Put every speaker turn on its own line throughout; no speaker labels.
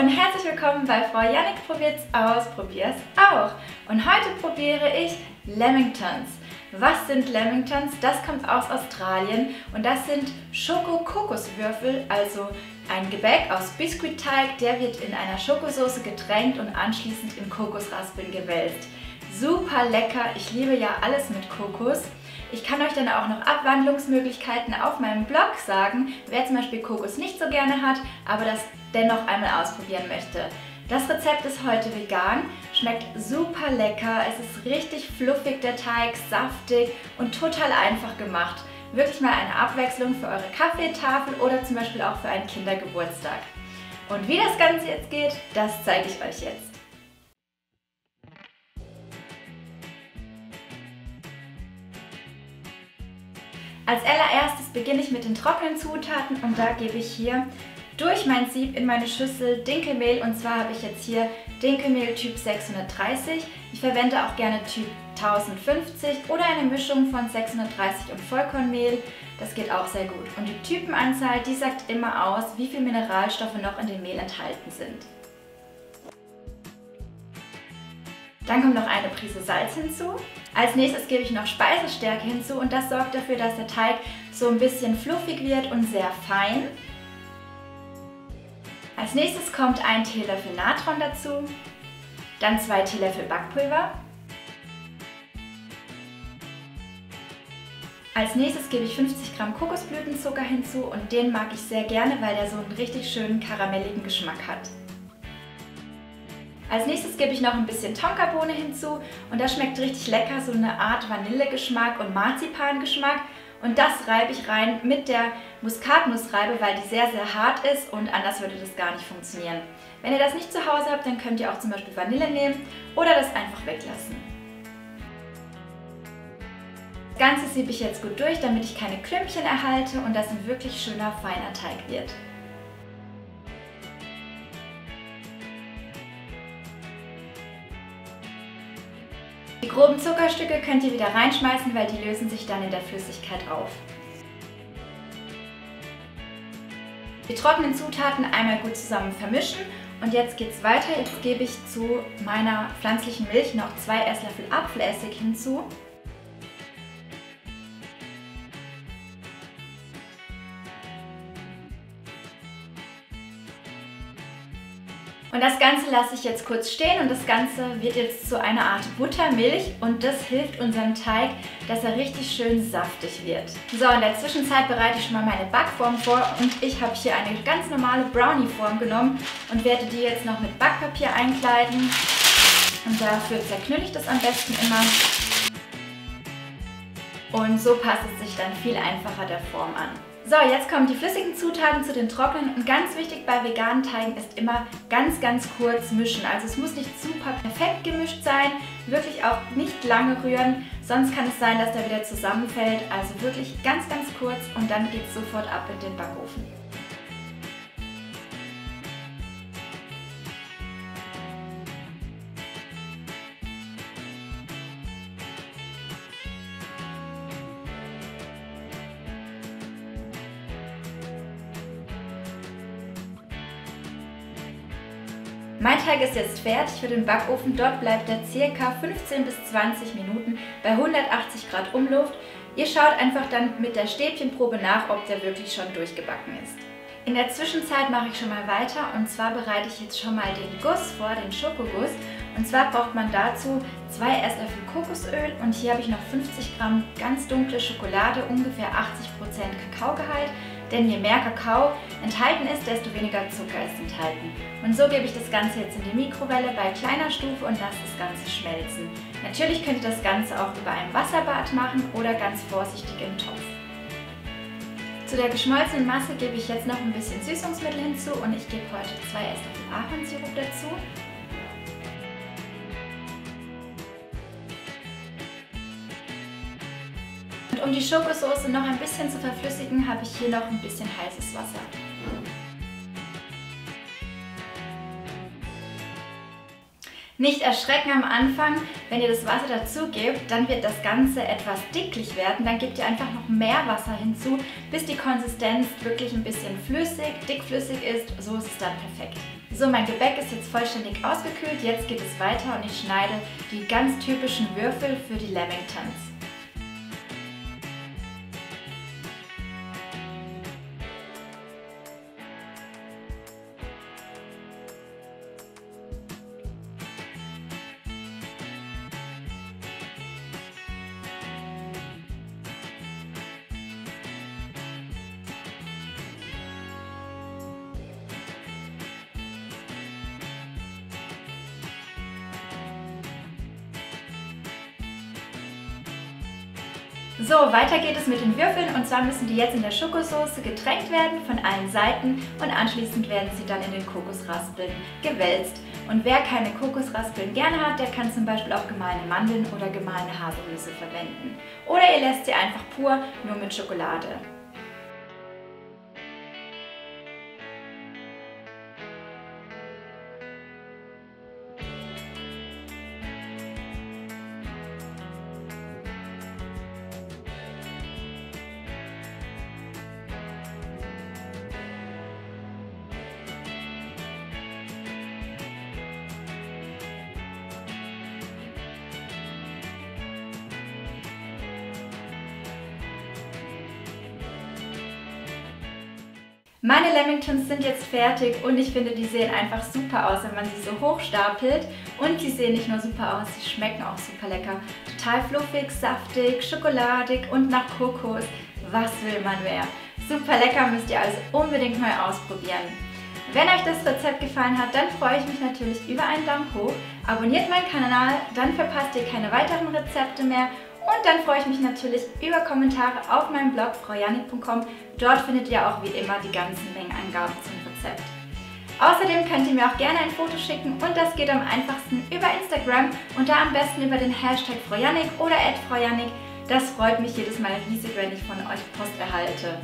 und herzlich willkommen bei Frau Janik probiert's aus, probier's auch. Und heute probiere ich Lamingtons. Was sind Lamingtons? Das kommt aus Australien und das sind Schoko-Kokoswürfel, also ein Gebäck aus Biskuitteig, der wird in einer Schokosauce getränkt und anschließend in Kokosraspeln gewälzt. Super lecker, ich liebe ja alles mit Kokos. Ich kann euch dann auch noch Abwandlungsmöglichkeiten auf meinem Blog sagen, wer zum Beispiel Kokos nicht so gerne hat, aber das dennoch einmal ausprobieren möchte. Das Rezept ist heute vegan, schmeckt super lecker, es ist richtig fluffig der Teig, saftig und total einfach gemacht. Wirklich mal eine Abwechslung für eure Kaffeetafel oder zum Beispiel auch für einen Kindergeburtstag. Und wie das Ganze jetzt geht, das zeige ich euch jetzt. Als allererstes beginne ich mit den trockenen Zutaten und da gebe ich hier durch mein Sieb in meine Schüssel Dinkelmehl und zwar habe ich jetzt hier Dinkelmehl Typ 630. Ich verwende auch gerne Typ 1050 oder eine Mischung von 630 und Vollkornmehl. Das geht auch sehr gut. Und die Typenanzahl, die sagt immer aus, wie viele Mineralstoffe noch in dem Mehl enthalten sind. Dann kommt noch eine Prise Salz hinzu. Als nächstes gebe ich noch Speisestärke hinzu und das sorgt dafür, dass der Teig so ein bisschen fluffig wird und sehr fein. Als nächstes kommt ein Teelöffel Natron dazu, dann zwei Teelöffel Backpulver. Als nächstes gebe ich 50 Gramm Kokosblütenzucker hinzu und den mag ich sehr gerne, weil der so einen richtig schönen karamelligen Geschmack hat. Als nächstes gebe ich noch ein bisschen Tonkabohne hinzu und das schmeckt richtig lecker, so eine Art Vanillegeschmack und Marzipangeschmack. Und das reibe ich rein mit der Muskatnussreibe, weil die sehr, sehr hart ist und anders würde das gar nicht funktionieren. Wenn ihr das nicht zu Hause habt, dann könnt ihr auch zum Beispiel Vanille nehmen oder das einfach weglassen. Das Ganze siebe ich jetzt gut durch, damit ich keine Klümpchen erhalte und das ein wirklich schöner, feiner Teig wird. Groben Zuckerstücke könnt ihr wieder reinschmeißen, weil die lösen sich dann in der Flüssigkeit auf. Die trockenen Zutaten einmal gut zusammen vermischen und jetzt geht es weiter. Jetzt gebe ich zu meiner pflanzlichen Milch noch zwei Esslöffel Apfelessig hinzu. Und das Ganze lasse ich jetzt kurz stehen und das Ganze wird jetzt zu einer Art Buttermilch und das hilft unserem Teig, dass er richtig schön saftig wird. So, in der Zwischenzeit bereite ich schon mal meine Backform vor und ich habe hier eine ganz normale Brownie-Form genommen und werde die jetzt noch mit Backpapier einkleiden. Und dafür zerknülle ich das am besten immer. Und so passt es sich dann viel einfacher der Form an. So, jetzt kommen die flüssigen Zutaten zu den trockenen und ganz wichtig bei veganen Teigen ist immer ganz, ganz kurz mischen. Also es muss nicht super perfekt gemischt sein, wirklich auch nicht lange rühren, sonst kann es sein, dass der wieder zusammenfällt. Also wirklich ganz, ganz kurz und dann geht es sofort ab in den Backofen. Mein Teig ist jetzt fertig für den Backofen. Dort bleibt er ca. 15 bis 20 Minuten bei 180 Grad Umluft. Ihr schaut einfach dann mit der Stäbchenprobe nach, ob der wirklich schon durchgebacken ist. In der Zwischenzeit mache ich schon mal weiter und zwar bereite ich jetzt schon mal den Guss vor, den Schokoguss. Und zwar braucht man dazu zwei Esslöffel Kokosöl und hier habe ich noch 50 Gramm ganz dunkle Schokolade, ungefähr 80% Kakaogehalt. Denn je mehr Kakao enthalten ist, desto weniger Zucker ist enthalten. Und so gebe ich das Ganze jetzt in die Mikrowelle bei kleiner Stufe und lasse das Ganze schmelzen. Natürlich könnt ihr das Ganze auch über ein Wasserbad machen oder ganz vorsichtig im Topf. Zu der geschmolzenen Masse gebe ich jetzt noch ein bisschen Süßungsmittel hinzu und ich gebe heute zwei Esslöffel Ahornsirup dazu. Um die Schokosauce noch ein bisschen zu verflüssigen, habe ich hier noch ein bisschen heißes Wasser. Nicht erschrecken am Anfang, wenn ihr das Wasser dazu gebt, dann wird das Ganze etwas dicklich werden. Dann gebt ihr einfach noch mehr Wasser hinzu, bis die Konsistenz wirklich ein bisschen flüssig, dickflüssig ist. So ist es dann perfekt. So, mein Gebäck ist jetzt vollständig ausgekühlt. Jetzt geht es weiter und ich schneide die ganz typischen Würfel für die Lamingtons. So, weiter geht es mit den Würfeln und zwar müssen die jetzt in der Schokosauce getränkt werden von allen Seiten und anschließend werden sie dann in den Kokosraspeln gewälzt. Und wer keine Kokosraspeln gerne hat, der kann zum Beispiel auch gemahlene Mandeln oder gemahlene Haselnüsse verwenden. Oder ihr lässt sie einfach pur nur mit Schokolade. Meine Lamingtons sind jetzt fertig und ich finde, die sehen einfach super aus, wenn man sie so hoch stapelt. Und die sehen nicht nur super aus, sie schmecken auch super lecker. Total fluffig, saftig, schokoladig und nach Kokos. Was will man mehr? Super lecker, müsst ihr also unbedingt mal ausprobieren. Wenn euch das Rezept gefallen hat, dann freue ich mich natürlich über einen Daumen hoch. Abonniert meinen Kanal, dann verpasst ihr keine weiteren Rezepte mehr und dann freue ich mich natürlich über Kommentare auf meinem Blog fraujanik.com. Dort findet ihr auch wie immer die ganzen Mengenangaben zum Rezept. Außerdem könnt ihr mir auch gerne ein Foto schicken und das geht am einfachsten über Instagram und da am besten über den Hashtag fraujanik oder @fraujanik. Das freut mich jedes Mal riesig, wenn ich von euch Post erhalte.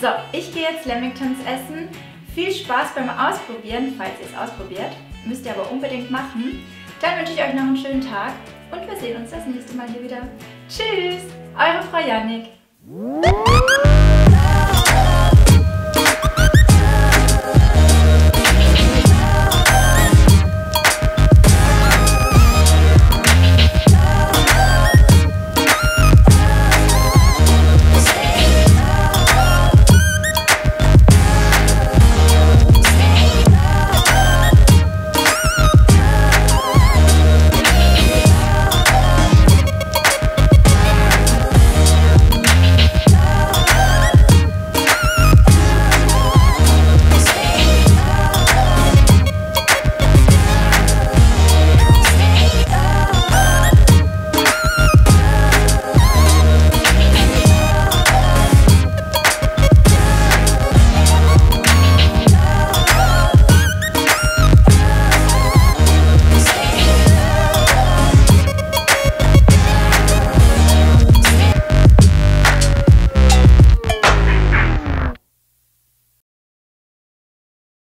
So, ich gehe jetzt Lamingtons essen. Viel Spaß beim Ausprobieren, falls ihr es ausprobiert. Müsst ihr aber unbedingt machen. Dann wünsche ich euch noch einen schönen Tag und wir sehen uns das nächste Mal hier wieder. Tschüss, eure Frau Jannik.